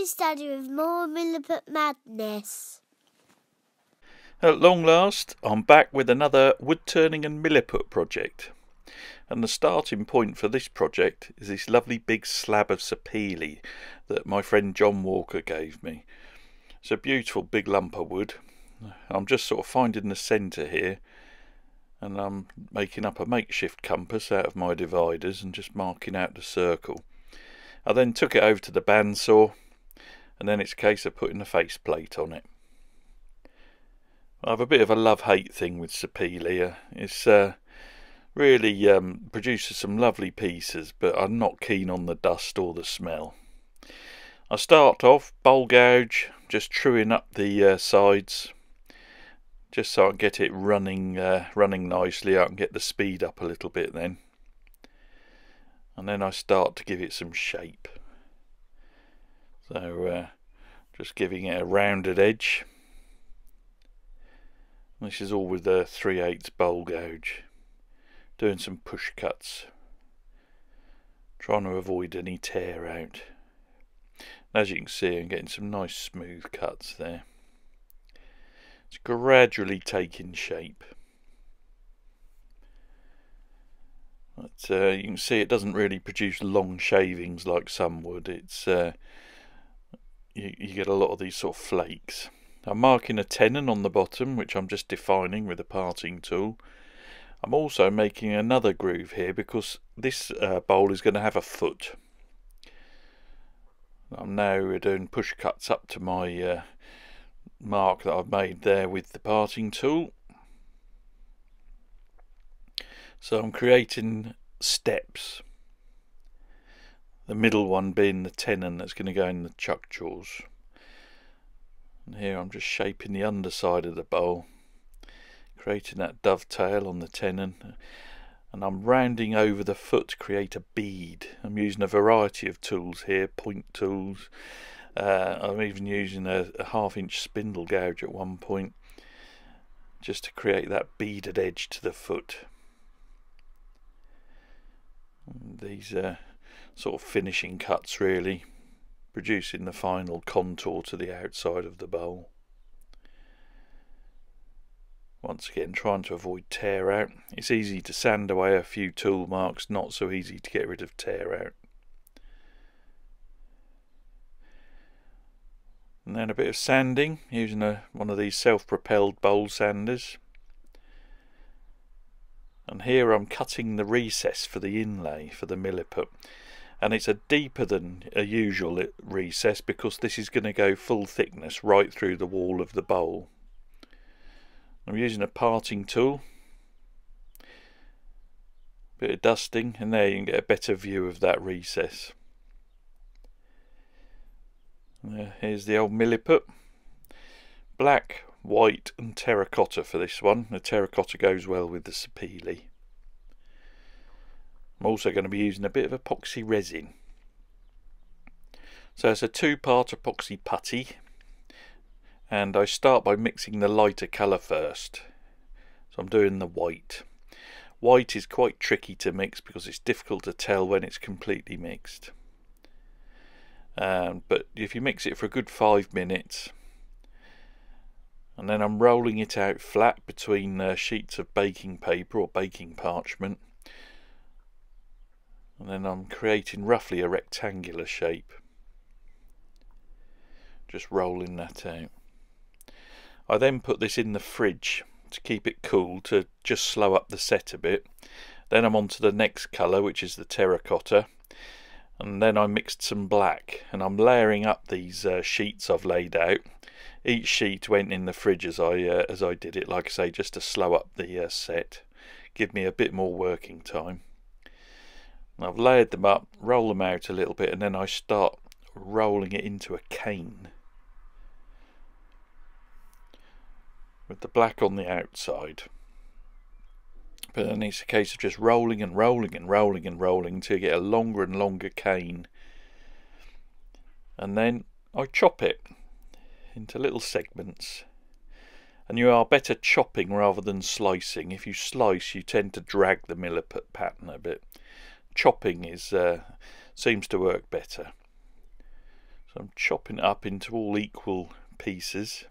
Here's Daddy with more Milliput Madness. At long last, I'm back with another wood turning and milliput project. And the starting point for this project is this lovely big slab of sapele that my friend John Walker gave me. It's a beautiful big lump of wood. I'm just sort of finding the centre here and I'm making up a makeshift compass out of my dividers and just marking out the circle. I then took it over to the bandsaw and then it's a case of putting the faceplate on it. I have a bit of a love-hate thing with Sapele. It's uh, really um, produces some lovely pieces, but I'm not keen on the dust or the smell. I start off bowl gouge, just truing up the uh, sides, just so I can get it running, uh, running nicely. I can get the speed up a little bit then, and then I start to give it some shape. So uh, just giving it a rounded edge. This is all with the 3 8 bowl gouge. Doing some push cuts. Trying to avoid any tear out. As you can see, I'm getting some nice smooth cuts there. It's gradually taking shape. But uh, you can see it doesn't really produce long shavings like some would. It's uh, you, you get a lot of these sort of flakes. I'm marking a tenon on the bottom, which I'm just defining with a parting tool. I'm also making another groove here because this uh, bowl is going to have a foot. I'm now doing push cuts up to my uh, mark that I've made there with the parting tool. So I'm creating steps the middle one being the tenon that's going to go in the chuck jaws. And here I'm just shaping the underside of the bowl, creating that dovetail on the tenon, and I'm rounding over the foot to create a bead. I'm using a variety of tools here, point tools. Uh, I'm even using a, a half inch spindle gouge at one point just to create that beaded edge to the foot. These uh, sort of finishing cuts really, producing the final contour to the outside of the bowl. Once again, trying to avoid tear out. It's easy to sand away a few tool marks, not so easy to get rid of tear out. And then a bit of sanding using a, one of these self-propelled bowl sanders. And here I'm cutting the recess for the inlay for the milliput and it's a deeper than a usual recess because this is going to go full thickness right through the wall of the bowl. I'm using a parting tool, bit of dusting, and there you can get a better view of that recess. Uh, here's the old milliput. Black, white and terracotta for this one. The terracotta goes well with the sapele. I'm also going to be using a bit of epoxy resin. So it's a two-part epoxy putty and I start by mixing the lighter colour first. So I'm doing the white. White is quite tricky to mix because it's difficult to tell when it's completely mixed. Um, but if you mix it for a good five minutes and then I'm rolling it out flat between uh, sheets of baking paper or baking parchment and then I'm creating roughly a rectangular shape. Just rolling that out. I then put this in the fridge to keep it cool to just slow up the set a bit. Then I'm on to the next colour which is the terracotta. And then I mixed some black and I'm layering up these uh, sheets I've laid out. Each sheet went in the fridge as I uh, as I did it like I say just to slow up the uh, set. Give me a bit more working time I've layered them up, roll them out a little bit, and then I start rolling it into a cane. With the black on the outside. But then it's a case of just rolling and rolling and rolling and rolling until you get a longer and longer cane. And then I chop it into little segments. And you are better chopping rather than slicing. If you slice, you tend to drag the milliput pattern a bit chopping is uh, seems to work better. So I'm chopping it up into all equal pieces.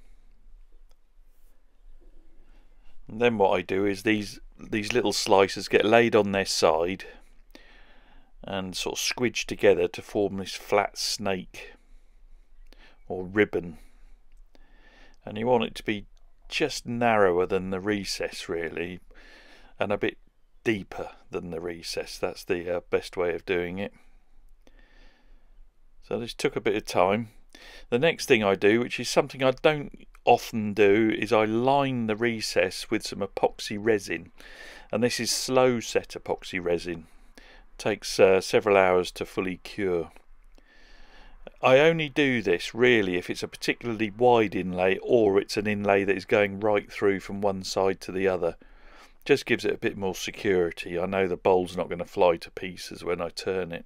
And then what I do is these these little slices get laid on their side and sort of squidged together to form this flat snake or ribbon. And you want it to be just narrower than the recess really and a bit deeper than the recess. That's the uh, best way of doing it. So this took a bit of time. The next thing I do, which is something I don't often do, is I line the recess with some epoxy resin. And this is slow set epoxy resin. Takes uh, several hours to fully cure. I only do this really if it's a particularly wide inlay or it's an inlay that is going right through from one side to the other. Just gives it a bit more security. I know the bowl's not going to fly to pieces when I turn it.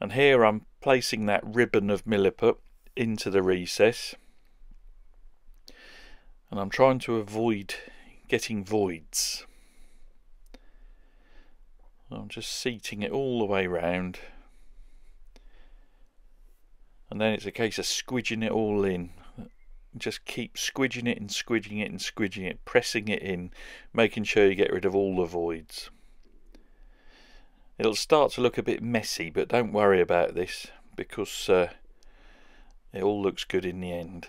And here I'm placing that ribbon of milliput into the recess. And I'm trying to avoid getting voids. I'm just seating it all the way round. And then it's a case of squidging it all in. Just keep squidging it and squidging it and squidging it, pressing it in, making sure you get rid of all the voids. It'll start to look a bit messy, but don't worry about this because uh, it all looks good in the end.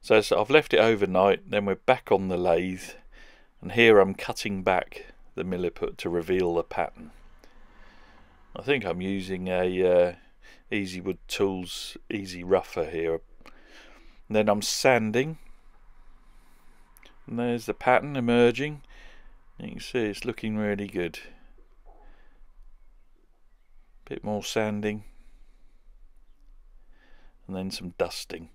So, so I've left it overnight, then we're back on the lathe, and here I'm cutting back the milliput to reveal the pattern. I think I'm using a uh, Easy Wood Tools Easy Rougher here. And then I'm sanding. And there's the pattern emerging. You can see it's looking really good. Bit more sanding. And then some dusting.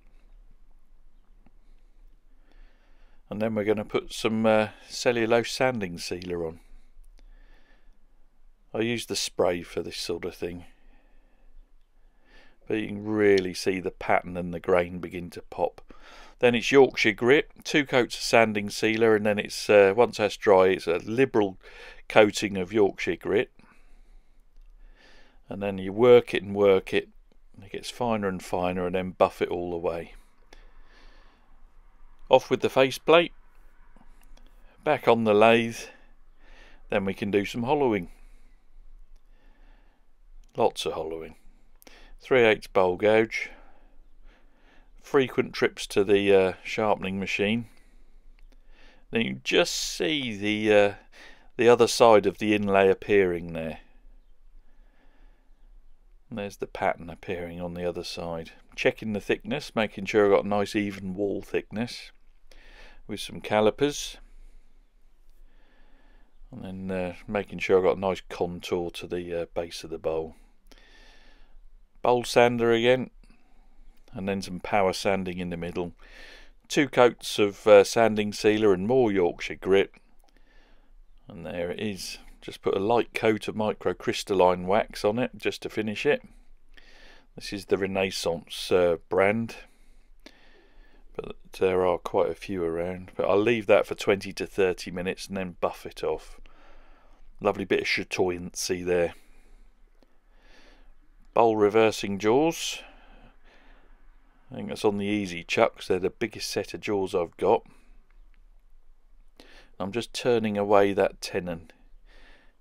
And then we're going to put some uh, cellulose sanding sealer on. I use the spray for this sort of thing. But you can really see the pattern and the grain begin to pop. Then it's Yorkshire grit, two coats of sanding sealer, and then it's uh, once that's dry, it's a liberal coating of Yorkshire grit. And then you work it and work it, and it gets finer and finer, and then buff it all the way. Off with the faceplate, back on the lathe, then we can do some hollowing. Lots of hollowing. 3 8 bowl gouge. Frequent trips to the uh, sharpening machine. Then you just see the uh, the other side of the inlay appearing there. And there's the pattern appearing on the other side. Checking the thickness, making sure I've got a nice even wall thickness with some calipers. And then uh, making sure I've got a nice contour to the uh, base of the bowl bowl sander again and then some power sanding in the middle. Two coats of uh, sanding sealer and more Yorkshire grit. And there it is. Just put a light coat of microcrystalline wax on it just to finish it. This is the Renaissance uh, brand. But there are quite a few around. But I'll leave that for 20 to 30 minutes and then buff it off. Lovely bit of chatoyancy there bowl reversing jaws. I think that's on the easy chucks. They're the biggest set of jaws I've got. I'm just turning away that tenon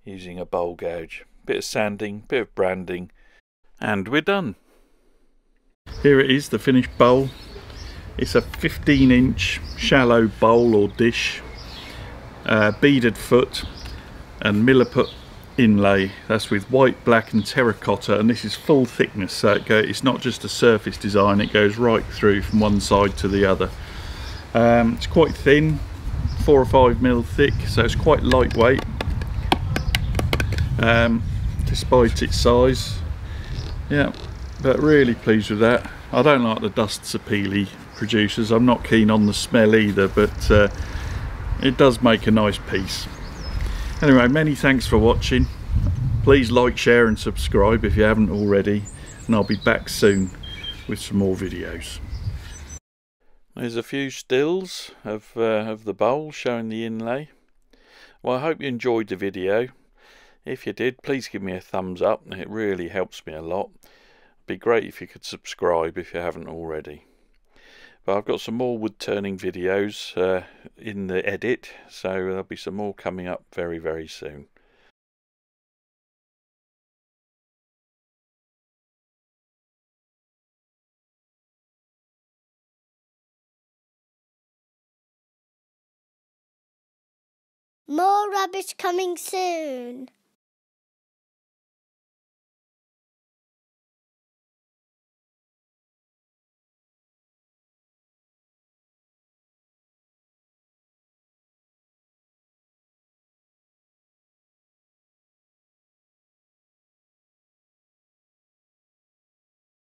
using a bowl gouge. Bit of sanding, bit of branding, and we're done. Here it is, the finished bowl. It's a 15 inch shallow bowl or dish, uh, beaded foot and milliput inlay that's with white black and terracotta and this is full thickness so it go, it's not just a surface design it goes right through from one side to the other. Um, it's quite thin four or five mil thick so it's quite lightweight um, despite its size. Yeah but really pleased with that. I don't like the dust sapele producers I'm not keen on the smell either but uh, it does make a nice piece Anyway, many thanks for watching. Please like, share and subscribe if you haven't already. And I'll be back soon with some more videos. There's a few stills of, uh, of the bowl showing the inlay. Well, I hope you enjoyed the video. If you did, please give me a thumbs up. It really helps me a lot. be great if you could subscribe if you haven't already. But I've got some more wood turning videos uh, in the edit, so there'll be some more coming up very, very soon. More rubbish coming soon.